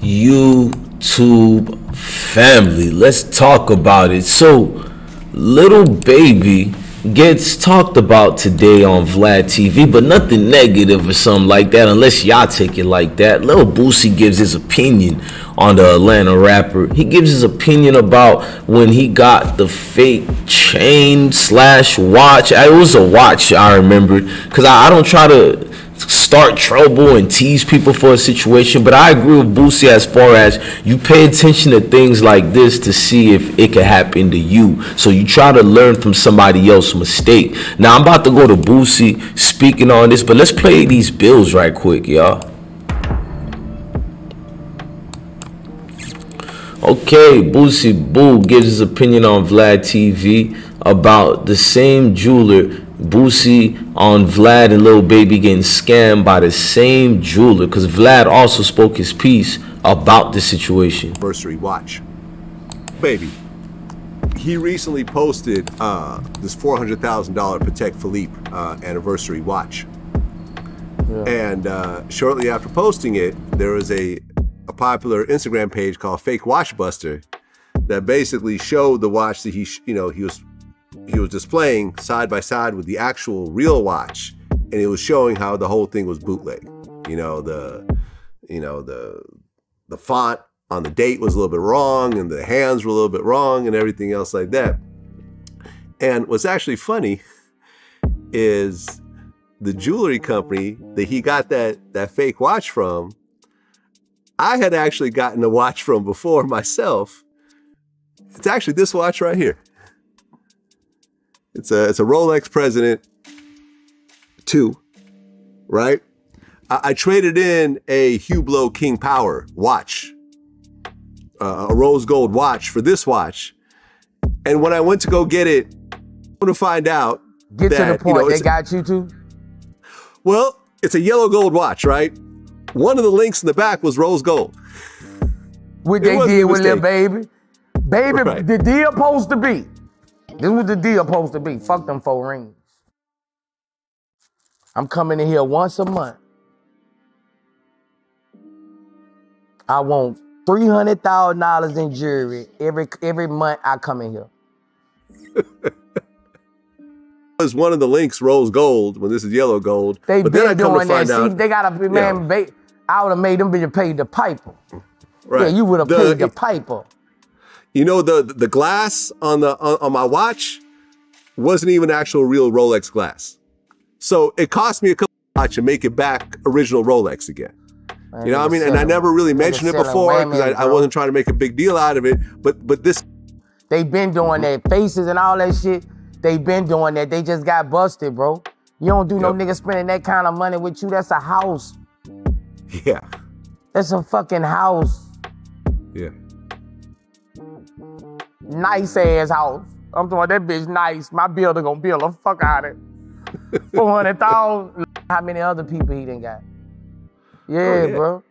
YouTube family. Let's talk about it. So, little baby gets talked about today on Vlad TV, but nothing negative or something like that, unless y'all take it like that. Little Boosie gives his opinion on the Atlanta rapper. He gives his opinion about when he got the fake chain slash watch. It was a watch, I remembered, because I, I don't try to start trouble and tease people for a situation. But I agree with Boosie as far as you pay attention to things like this to see if it could happen to you. So you try to learn from somebody else's mistake. Now I'm about to go to Boosie speaking on this, but let's play these bills right quick, y'all. Okay, Boosie Boo gives his opinion on Vlad TV about the same jeweler Boosie on Vlad and Lil Baby getting scammed by the same jeweler because Vlad also spoke his piece about the situation. Anniversary watch. Baby, he recently posted uh, this $400,000 Patek Philippe uh, anniversary watch. Yeah. And uh, shortly after posting it, there was a, a popular Instagram page called Fake Watch Buster that basically showed the watch that he, you know, he was he was displaying side by side with the actual real watch, and it was showing how the whole thing was bootleg. You know the, you know the, the font on the date was a little bit wrong, and the hands were a little bit wrong, and everything else like that. And what's actually funny is the jewelry company that he got that that fake watch from. I had actually gotten a watch from before myself. It's actually this watch right here. It's a it's a Rolex President two, right? I, I traded in a Hublot King Power watch, uh, a rose gold watch for this watch, and when I went to go get it, I'm to find out. Get that, to the point. You know, they got you too. Well, it's a yellow gold watch, right? One of the links in the back was rose gold. What they did with little baby, baby, right. the deal supposed to be this was the deal supposed to be. Fuck them four rings. I'm coming in here once a month. I want three hundred thousand dollars in jewelry every every month. I come in here. was one of the links rose gold when this is yellow gold. They but been doing that. See, they got a man. Yeah. I would have made them bitches pay the piper. Right. Yeah, you would have paid the piper. You know the the glass on the on, on my watch wasn't even actual real Rolex glass. So it cost me a couple watch to make it back original Rolex again. Man, you know what I mean? And I never really mentioned it before because I, I, wasn't trying to make a big deal out of it. But but this They've been doing their faces and all that shit. They've been doing that. They just got busted, bro. You don't do yep. no nigga spending that kind of money with you. That's a house. Yeah. That's a fucking house. Yeah nice ass house. I'm talking about that bitch nice. My builder gonna build a fuck out of it. 400,000. How many other people he didn't got? Yeah, oh, yeah, bro.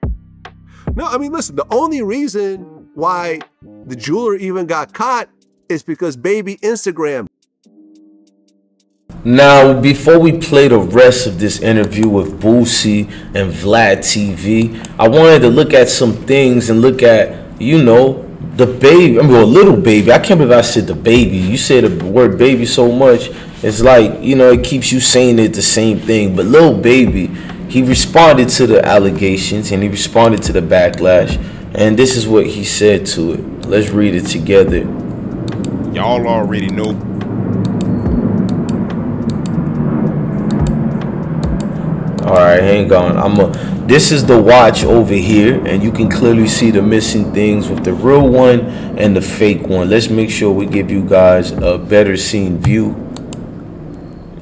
No, I mean, listen, the only reason why the jeweler even got caught is because baby Instagram. Now, before we play the rest of this interview with Boosie and Vlad TV, I wanted to look at some things and look at, you know, the baby, I mean, a little baby. I can't believe I said the baby. You say the word baby so much, it's like you know it keeps you saying it the same thing. But little baby, he responded to the allegations and he responded to the backlash, and this is what he said to it. Let's read it together. Y'all already know. All right, hang on. I'm a this is the watch over here and you can clearly see the missing things with the real one and the fake one. Let's make sure we give you guys a better seen view.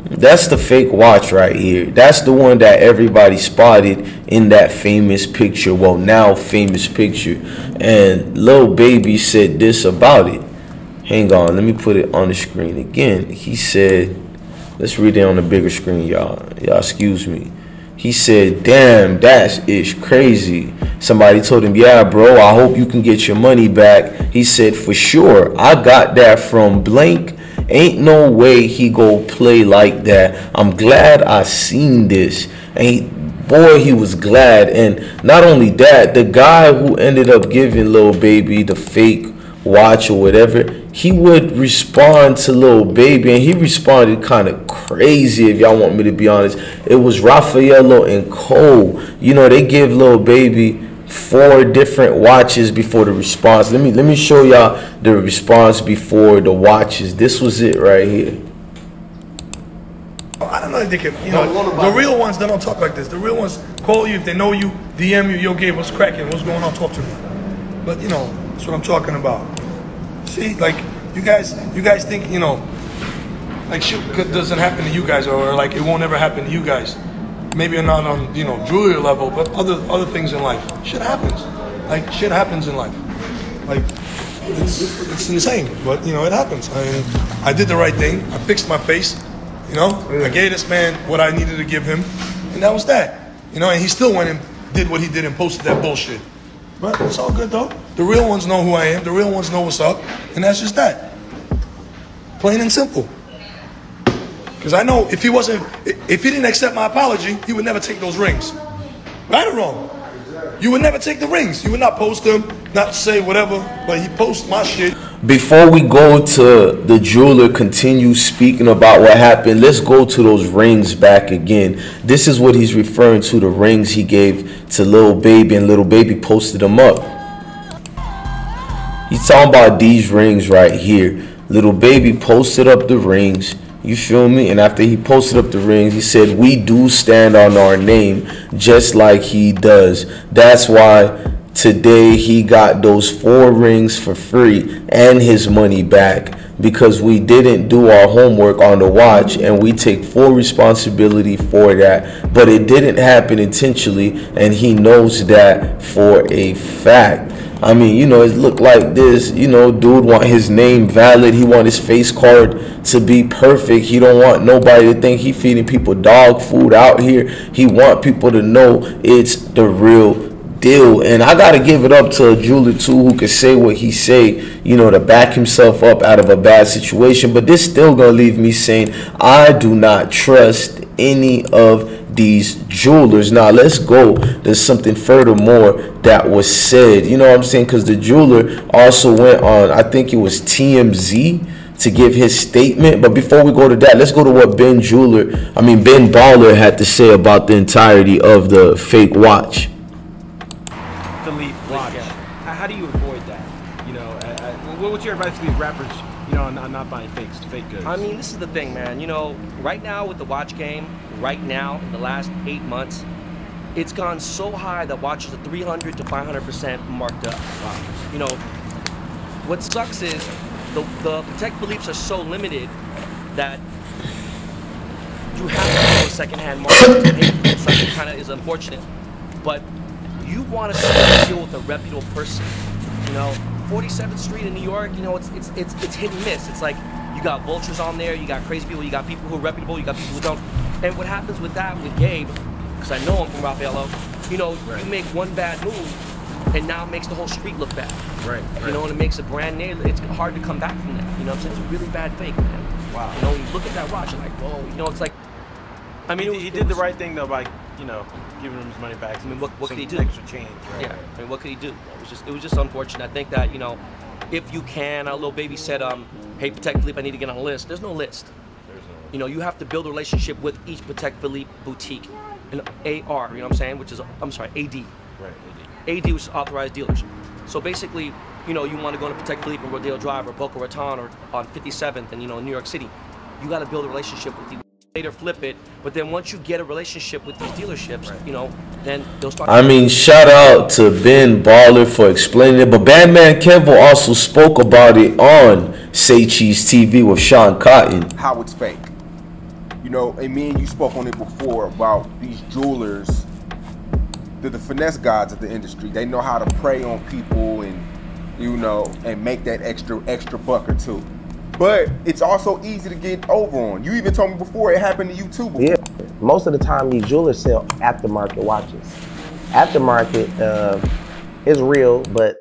That's the fake watch right here. That's the one that everybody spotted in that famous picture. Well now famous picture. And little baby said this about it. Hang on let me put it on the screen again. He said let's read it on the bigger screen y'all. Y'all excuse me he said, damn, that is crazy. Somebody told him, yeah, bro, I hope you can get your money back. He said, for sure. I got that from Blank. Ain't no way he go play like that. I'm glad I seen this. Ain't boy, he was glad. And not only that, the guy who ended up giving Lil Baby the fake watch or whatever, he would respond to Lil Baby, and he responded kind of crazy. If y'all want me to be honest, it was Raffaello and Cole. You know, they give little Baby four different watches before the response. Let me let me show y'all the response before the watches. This was it right here. Oh, I don't know if they can, you know, the real ones, they don't talk like this. The real ones call you if they know you, DM you, yo, Gabe, what's cracking? What's going on? Talk to me. But, you know, that's what I'm talking about. See, like, you guys, you guys think, you know, like shit doesn't happen to you guys or like it won't ever happen to you guys. Maybe not on, you know, jewelry level, but other other things in life. Shit happens. Like, shit happens in life. Like, it's, it's insane, but, you know, it happens. I mean, I did the right thing. I fixed my face. You know, I gave this man what I needed to give him, and that was that. You know, and he still went and did what he did and posted that bullshit. But it's all good though. The real ones know who I am. The real ones know what's up, and that's just that. Plain and simple. Because I know if he wasn't, if he didn't accept my apology, he would never take those rings. Right or wrong? You would never take the rings. You would not post them, not say whatever, but he posts my shit. Before we go to the jeweler continue speaking about what happened, let's go to those rings back again. This is what he's referring to the rings he gave to Little Baby, and Little Baby posted them up. He's talking about these rings right here. Little Baby posted up the rings. You feel me? And after he posted up the rings, he said, We do stand on our name just like he does. That's why today he got those four rings for free and his money back because we didn't do our homework on the watch and we take full responsibility for that but it didn't happen intentionally and he knows that for a fact I mean, you know, it looked like this. You know, dude want his name valid. He want his face card to be perfect. He don't want nobody to think he feeding people dog food out here. He want people to know it's the real deal. And I gotta give it up to jeweler too who can say what he say, you know, to back himself up out of a bad situation. But this still gonna leave me saying I do not trust any of these jewelers. Now let's go. There's something furthermore that was said. You know what I'm saying? Because the jeweler also went on, I think it was TMZ to give his statement. But before we go to that, let's go to what Ben Jeweler, I mean Ben Baller had to say about the entirety of the fake watch. how do you avoid that? You know, uh, uh, what's your advice to these rappers? You know, on, not buying fakes, fake goods. I mean, this is the thing, man. You know, right now with the watch game, right now in the last eight months, it's gone so high that watches are 300 to 500 percent marked up. Wow. You know, what sucks is the the Patek Philippe's are so limited that you have to go secondhand market. so it kind of is unfortunate, but you want to deal with a reputable person. You know, 47th Street in New York, you know, it's it's it's it's hit and miss. It's like you got vultures on there, you got crazy people, you got people who are reputable, you got people who don't. And what happens with that with Gabe, because I know him from Raffaello, you know, right. you make one bad move, and now it makes the whole street look bad. Right. right. You know, and it makes a brand name. It's hard to come back from that. You know what I'm saying? It's a really bad fake, man. Wow. You know, you look at that watch, you're like, whoa. You know, it's like. I mean, he, was, he did the right thing though by you know, giving him his money back. I mean, what, what could he do? Extra change, right? Yeah. I mean, what could he do? It was just, it was just unfortunate. I think that you know, if you can, our little Baby said, um, "Hey, Patek Philippe, I need to get on a list." There's no list. There's no. You know, you have to build a relationship with each Patek Philippe boutique, an AR. You know what I'm saying? Which is, I'm sorry, AD. Right. AD. AD, which is authorized dealers. So basically, you know, you want to go to Patek Philippe and Rodeo Drive or Boca Raton or on 57th and you know in New York City, you got to build a relationship with the later flip it. But then once you get a relationship with these dealerships, you know, then they'll start. I mean, shout out to Ben Baller for explaining it. But Batman Kevo also spoke about it on Say Cheese TV with Sean Cotton. How it's fake. You know, and me and you spoke on it before about these jewelers. They're the finesse gods of the industry. They know how to prey on people and, you know, and make that extra extra buck or two. But it's also easy to get over on. You even told me before it happened to you too. Before. Yeah, most of the time these jewelers sell aftermarket watches. Aftermarket uh, is real, but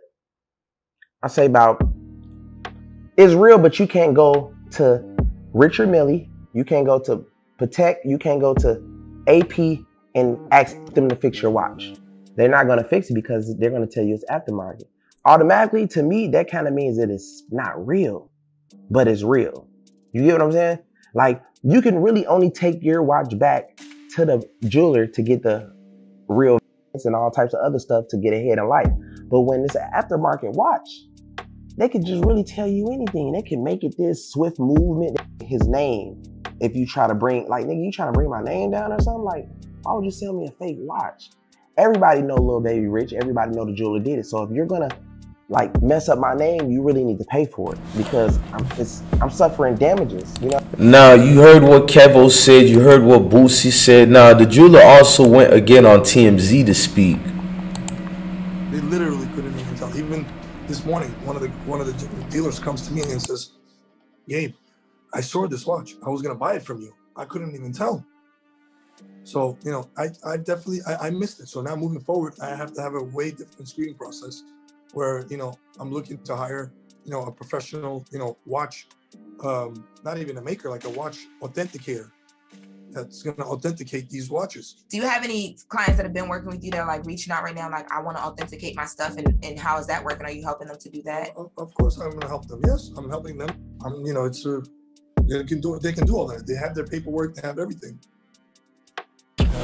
I say about it's real, but you can't go to Richard Mille, you can't go to Patek, you can't go to AP and ask them to fix your watch. They're not gonna fix it because they're gonna tell you it's aftermarket. Automatically, to me, that kind of means it's not real, but it's real. You get what I'm saying? Like you can really only take your watch back to the jeweler to get the real and all types of other stuff to get ahead in life. But when it's an aftermarket watch, they can just really tell you anything. They can make it this Swiss movement, his name. If you try to bring, like, nigga, you trying to bring my name down or something? Like, why would you sell me a fake watch? Everybody know Lil Baby Rich. Everybody know the jeweler did it. So if you're gonna like mess up my name, you really need to pay for it because I'm I'm suffering damages. You know. Now you heard what Kevo said. You heard what Boosie said. Now the jeweler also went again on TMZ to speak. They literally couldn't even tell. Even this morning, one of the one of the dealers comes to me and says, "Gabe, I saw this watch. I was gonna buy it from you. I couldn't even tell." So you know, I, I definitely I, I missed it. So now moving forward, I have to have a way different screening process, where you know I'm looking to hire you know a professional you know watch, um, not even a maker like a watch authenticator that's going to authenticate these watches. Do you have any clients that have been working with you that are like reaching out right now, like I want to authenticate my stuff, and, and how is that working? Are you helping them to do that? Of, of course, I'm going to help them. Yes, I'm helping them. I'm, you know, it's a, they can do they can do all that. They have their paperwork, they have everything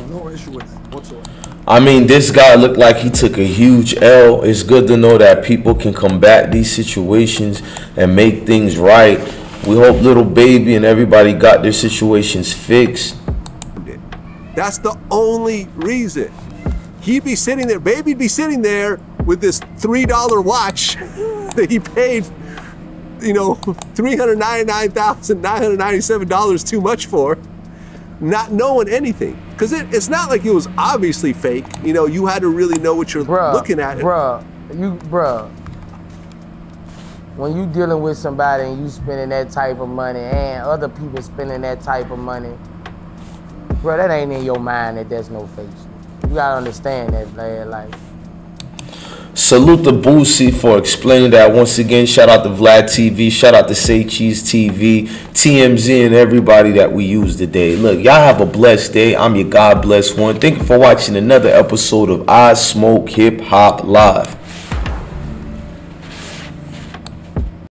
no issue with that whatsoever. I mean, this guy looked like he took a huge L. It's good to know that people can combat these situations and make things right. We hope little baby and everybody got their situations fixed. That's the only reason. He'd be sitting there, baby'd be sitting there with this $3 watch that he paid, you know, $399,997 too much for not knowing anything. Because it, it's not like it was obviously fake. You know, you had to really know what you're bruh, looking at. Bruh, you, bruh, when you dealing with somebody and you spending that type of money and other people spending that type of money, bro, that ain't in your mind that there's no face. You gotta understand that, man. Like, Salute to Boosie for explaining that once again. Shout out to Vlad TV. Shout out to Say Cheese TV, TMZ, and everybody that we use today. Look, y'all have a blessed day. I'm your God bless one. Thank you for watching another episode of I Smoke Hip Hop Live.